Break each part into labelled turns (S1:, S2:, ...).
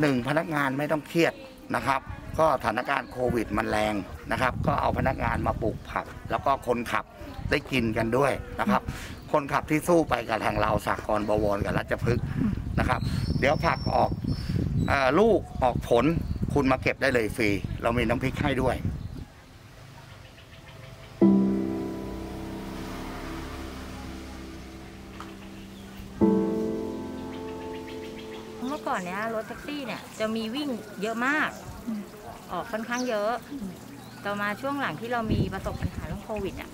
S1: หนึ่งพนักงานไม่ต้องเครียดนะครับ ก็สถานการณ์โควิดมันแรงนะครับ ก็เอาพนักงานมาปลูกผัก แล้วก็คนขับได้กินกันด้วยนะครับ คนขับที่สู้ไปกับทางเราสากลบวรกับรัชพฤกษ์นะครับ เดี๋ยวผักออกอลูกออกผลคุณมาเก็บได้เลยฟรี เรามีน้ำพริกให้ด้วย
S2: ก่อนเนี้ยรถแท็กซี่เนี่ยจะมีวิ่งเยอะมาก ออกค่อนข้างเยอะ ต่อมาช่วงหลังที่เรามีประสบปัญหาเรื่องโควิดเนี่ย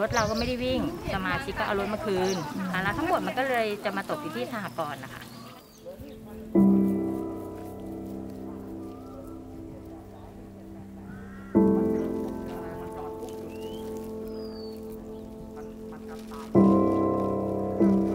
S2: รถเราก็ไม่ได้วิ่งสมาชิกก็เอารถมาคืนภาระทั้งหมดมันก็เลยจะมาตกอยู่ที่สหกรณ์นะคะ
S1: เ